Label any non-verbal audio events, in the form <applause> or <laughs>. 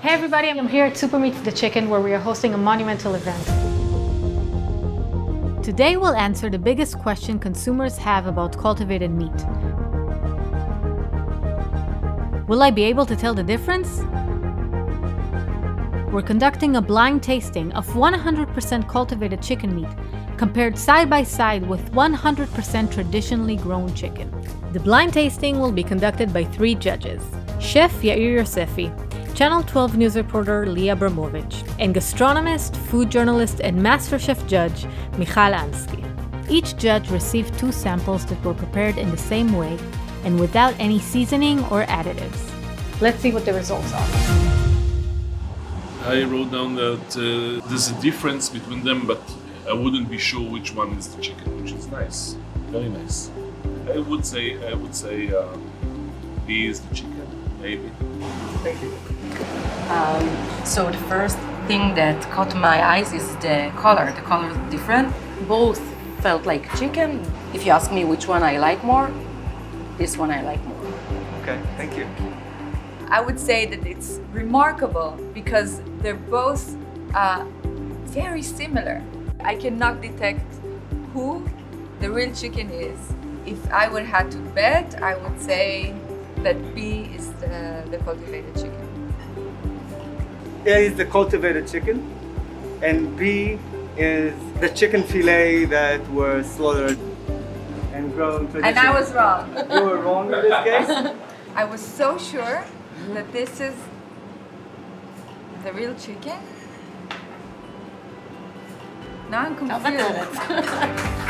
Hey everybody, I'm here at SuperMeat's the Chicken where we are hosting a monumental event. Today we'll answer the biggest question consumers have about cultivated meat. Will I be able to tell the difference? We're conducting a blind tasting of 100% cultivated chicken meat compared side by side with 100% traditionally grown chicken. The blind tasting will be conducted by three judges Chef Yair Yosefi, Channel 12 news reporter Leah Abramovich, and gastronomist, food journalist, and MasterChef judge Michal Ansky. Each judge received two samples that were prepared in the same way and without any seasoning or additives. Let's see what the results are. I wrote down that uh, there's a difference between them, but I wouldn't be sure which one is the chicken, which is nice, very nice. I would say I would say um, B is the chicken, maybe. Thank you. Um, so the first thing that caught my eyes is the color. The color is different. Both felt like chicken. If you ask me which one I like more, this one I like more. Okay, thank you. I would say that it's remarkable because they're both uh, very similar. I cannot detect who the real chicken is. If I would have to bet, I would say that B is the, the cultivated chicken. A is the cultivated chicken, and B is the chicken fillet that were slaughtered and grown And I was wrong. You were wrong in this case. <laughs> I was so sure that this is the real chicken. Now I'm confused. <laughs>